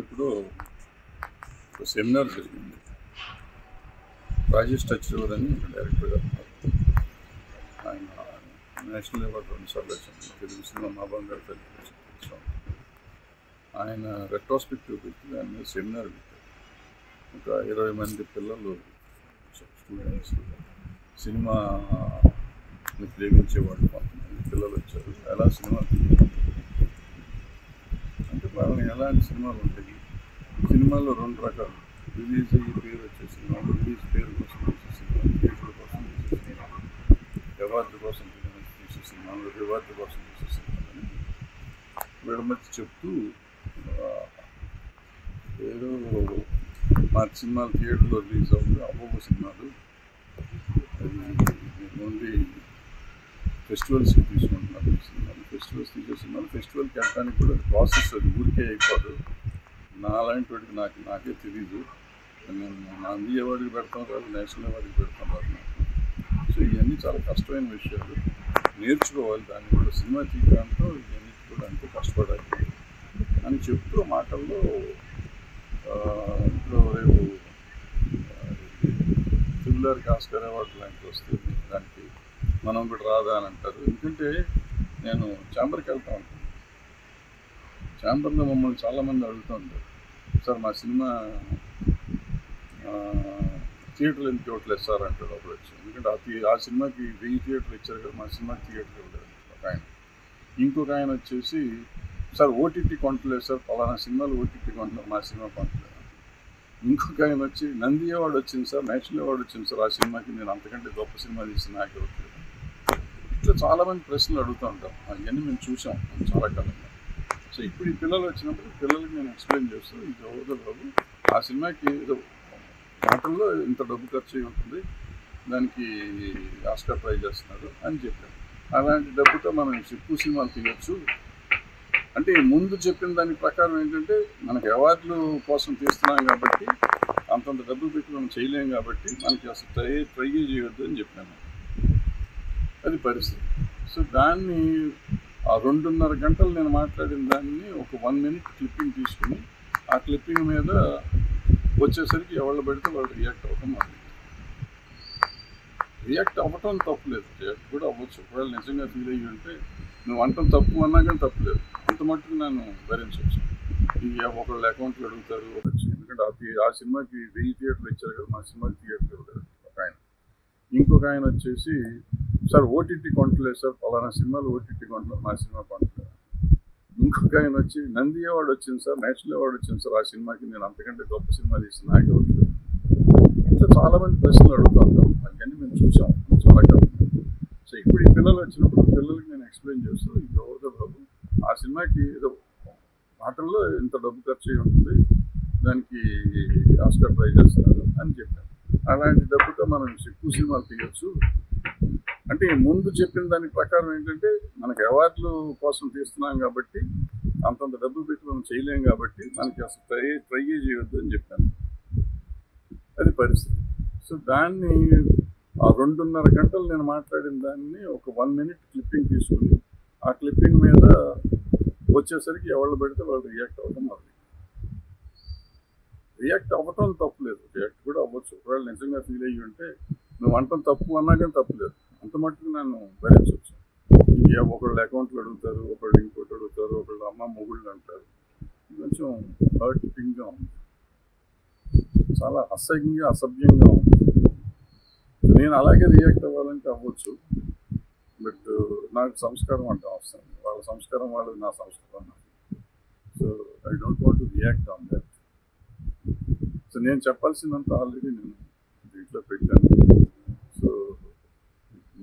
ఇప్పుడు ఒక సెమినార్ జరిగింది. రాజేష్ టచ్లర్ అని డైరెక్టర్ గారు ఆయన నేషనల్ అవార్డు రెండుసార్లు వచ్చింది. తెలుగు సినిమా మా బంగారు ఆయన రెట్రోస్పెక్టివ్ పెట్టి దాని మీద సెమినార్ పెట్టారు. ఒక ఇరవై మంది పిల్లలు స్టూడెంట్స్ సినిమా ప్రేమించేవాళ్ళు కొంతమంది పిల్లలు వచ్చారు. ఎలా సినిమా అంటే వాళ్ళని ఎలాంటి సినిమాలు ఉంటాయి? సినిమాలో రెండు రకాలు. రిలీజ్ అయ్యి పేరు వచ్చేసి రిలీజ్ పేరు కోసం తీసే థియేటర్ కోసం తీసే సినిమా కోసం తీసే సినిమాలు రివార్డు కోసం తీసే సినిమాలని చెప్తూ ఏదో మా సినిమాలు థియేటర్లో రిలీజ్ అవుతుంది అవ్వబో సినిమాలు. ఓన్లీ ఫెస్టివల్స్కి తీసుకుంటున్నారు సినిమాలు. ఫెస్టివల్స్ తీసే సినిమాలు. ఫెస్టివల్కి వెళ్ళడానికి కూడా ప్రాసెస్ అది ఊరికే అయిపోదు. నాలాంటి వాడికి నాకు నాకే తెలీదు. నేను నంది అవార్డుకి పెడతాం కాదు నేషనల్ అవార్డుకి పెడతాం కాదు నాకు. సో ఇవన్నీ చాలా కష్టమైన విషయాలు. నేర్చుకోవాలి దాన్ని కూడా సినిమా తీయడంతో ఇవన్నీ కూడా అంతే కష్టపడాలి. అని చెప్తూ మాటల్లో ఇంట్లో రేపు త్రిబులర్కి ఆస్కార్ అవార్డు లాంటివి వస్తుంది. దానికి మనం కూడా రాదా అని అంటారు. ఎందుకంటే నేను చాంబర్కి వెళ్తా ఉంటాను ఛాంబర్లో మమ్మల్ని చాలామంది అడుగుతుంటారు సార్ మా సినిమా థియేటర్లు ఎందుకు ఇవ్వట్లేదు సార్ అంటాడు అప్పుడు వచ్చి. ఎందుకంటే ఆ ఆ సినిమాకి వెయ్యి థియేటర్లు ఇచ్చారు కదా మా సినిమాకి థియేటర్ ఇవ్వలేదు ఒక ఆయన. ఇంకొక ఆయన వచ్చేసి సార్ ఓటీటీ కొంటలేదు సార్ పలానా సినిమాలు ఓటీటీ కొంటున్నారు మా సినిమా కొంటలేదు ఇంకొక ఆయన వచ్చి నంది అవార్డు వచ్చింది సార్ నేషనల్ అవార్డు వచ్చింది సార్ ఆ సినిమాకి నేను అంతకంటే గొప్ప సినిమా తీసి నాకు ఇవ్వట్లేదు ఇట్లా చాలామంది ప్రశ్నలు అడుగుతూ ఉంటాం. అవన్నీ మేము చూసాం చాలా కాలం. సో ఇప్పుడు ఈ పిల్లలు వచ్చినప్పుడు పిల్లలకి నేను ఎక్స్ప్లెయిన్ చేస్తాను ఇది అవుతుంది బాబు ఆ సినిమాకి ఏదో మాటల్లో ఇంత డబ్బు ఖర్చు అవుతుంది దానికి ఆస్కర్ ట్రై చేస్తున్నారు అని చెప్పాను అలాంటి డబ్బుతో మనం ఎక్కువ సినిమాలు తీయచ్చు. అంటే ముందు చెప్పిన దాని ప్రకారం ఏంటంటే మనకి అవార్డులు కోసం తీస్తున్నాం కాబట్టి అంతంత డబ్బులు పెట్టి మనం చేయలేం కాబట్టి మనకి అసలు ట్రై ట్రై చేయొద్దు అని చెప్పాను. అది పరిస్థితి. సో దాన్ని ఆ రెండున్నర గంటలు నేను మాట్లాడిన దాన్ని ఒక వన్ మినిట్ క్లిప్పింగ్ తీసుకుని ఆ క్లిప్పింగ్ మీద వచ్చేసరికి ఎవరు పెడితే వాళ్ళు రియాక్ట్ అవ్వటం మాది రియాక్ట్ అవ్వటం తప్పులేదు రియాక్ట్ కూడా అవ్వచ్చు. ఒకవేళ నిజంగా ఫీల్ అయ్యి ఉంటే నువ్వు అంటం తప్పు అన్నా కానీ తప్పులేదు అంత మట్టుకు నన్ను భరించవచ్చు. ఇంకా ఒకళ్ళు అకౌంట్లు అడుగుతారు వచ్చి ఎందుకంటే ఆ ఆ సినిమాకి వెయ్యి థియేటర్లు ఇచ్చారు కదా మా సినిమాకి థియేటర్ ఒక ఆయన. ఇంకొక ఆయన వచ్చేసి సార్ ఓటీటీ కొంటలేదు సార్. పలానా సినిమాలు ఓటీటీ కొంటలేదు మా సినిమా కొంటలేదు ఇంకొక ఆయన వచ్చి నంది అవార్డు వచ్చింది సార్. నేషనల్ అవార్డు వచ్చింది సార్. ఆ సినిమాకి నేను అంతకంటే గొప్ప సినిమా తీసిన నాకు ఇవ్వట్లేదు ఇట్లా చాలామంది ప్రశ్నలు అడుగుతూ ఉంటాం అవన్నీ మేము చూసాం. చాలా సో ఇప్పుడు ఈ పిల్లలు వచ్చినప్పుడు పిల్లలకి నేను ఎక్స్ప్లెయిన్ చేస్తూ ఇది ఎవరిదో బాబు ఆ సినిమాకి ఏదో మాటల్లో ఇంత డబ్బు ఖర్చు అయి ఉంటుంది. దానికి ఆస్కర్ ట్రై చేస్తున్నారు అని చెప్పాను అలాంటి డబ్బుతో మనం ఎక్కువ సినిమాలు తీయవచ్చు అంటే ముందు చెప్పిన దాని ప్రకారం ఏంటంటే మనకి అవార్డులు కోసం తీస్తున్నాం కాబట్టి అంతంత డబ్బులు పెట్టి మనం చేయలేం కాబట్టి మనకి అసలు ట్రై ట్రై చేయొద్దు అని చెప్పాను. అది పరిస్థితి. సో దాన్ని ఆ రెండున్నర గంటలు నేను మాట్లాడిన దాన్ని ఒక వన్ మినిట్ క్లిప్పింగ్ తీసుకుని ఆ క్లిప్పింగ్ మీద వచ్చేసరికి ఎవరు పెడితే వాళ్ళు రియాక్ట్ అవ్వడం మొదలు రియాక్ట్ అవ్వటం తప్పులేదు రియాక్ట్ కూడా అవ్వచ్చు. ఒకవేళ నిజంగా ఫీల్ అయ్యి ఉంటే నువ్వు అంటాం తప్పు అన్నా కానీ తప్పులేదు అంత మట్టుకు నన్ను భరించవచ్చు వచ్చాను ఒకళ్ళు అకౌంట్లు అడుగుతారు ఒకళ్ళు ఇంకోటి అడుగుతారు ఒకళ్ళు అమ్మ మొగుళ్ళు అంటారు. కొంచెం హర్టింగ్గా ఉంది. చాలా అసహ్యంగా అసభ్యంగా ఉంది. నేను అలాగే రియాక్ట్ అవ్వాలంటే అవ్వచ్చు. బట్ నాకు సంస్కారం అంటే అవసరం. వాళ్ళ సంస్కారం వాళ్ళది నా సంస్కారం so I don't want to react on that so నేను చెప్పాల్సిందంత ఆల్రెడీ నేను దీంట్లో పెట్టాను. సో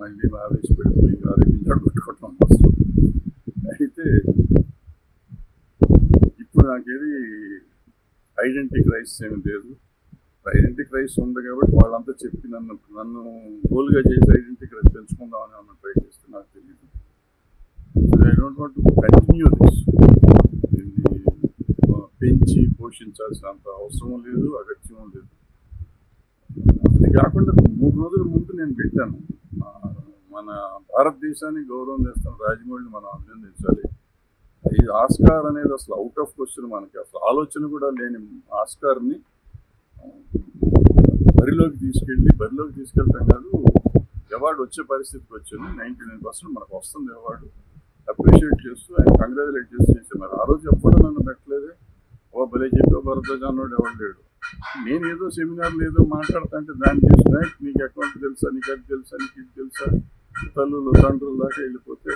మళ్ళీ ఆవేశపడిపోయి ఆరోగ్యం పెట్టుకోవటం వస్తుంది అయితే ఇప్పుడు నాకేది ఐడెంటిటీ క్రైసిస్ ఏమి లేదు. ఐడెంటిటీ క్రైసిస్ ఉంది కాబట్టి వాళ్ళంతా చెప్పి నన్ను నన్ను గోల్గా చేసి ఐడెంటిటీ క్రైసిస్ పెంచుకుందామని అన్న ట్రై చేస్తే నాకు తెలియదు I don't want to continue this దీన్ని పెంచి పోషించాల్సినంత అవసరం లేదు అగత్యం లేదు. అది కాకుండా మూడు రోజుల ముందు నేను పెట్టాను. మన భారతదేశానికి గౌరవం చేస్తున్న రాజమౌళిని మనం అభినందించాలి. ఈ ఆస్కార్ అనేది అసలు అవుట్ ఆఫ్ క్వశ్చన్ మనకి. అసలు ఆలోచన కూడా లేని ఆస్కార్ని బరిలోకి తీసుకెళ్ళి బరిలోకి తీసుకెళ్ళటం కాదు అవార్డు వచ్చే పరిస్థితికి వచ్చింది. నైంటీ నైన్ పర్సెంట్ మనకు వస్తుంది అవార్డు. అప్రిషియేట్ చేస్తూ ఆయన కంగ్రాచులేట్ చేస్తూ చేశారు. మరి ఆ రోజు ఎప్పుడూ నన్ను పెట్టలేదే. ఓ భలే చెప్పో భరద్వాజ్ అన్నోడు ఎవరు లేడు. నేను ఏదో సెమినార్లు ఏదో మాట్లాడుతుంటే దాన్ని తీసుకుని నీకు అకౌంట్ తెలుసా? నీకు అది తెలుసా? నీకు ఇది తెలుసా? తల్లులు తండ్రుల దాకా వెళ్ళిపోతే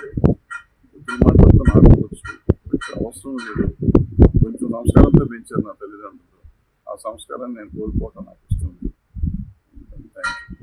ఇప్పుడు మాట్లాడుతూ ఆడుకోవచ్చు. అవసరం లేదు. కొంచెం సంస్కారంతో పెంచారు నా తల్లిదండ్రులు. ఆ సంస్కారాన్ని నేను కోల్పోవటం నాకు ఇష్టం థ్యాంక్ యూ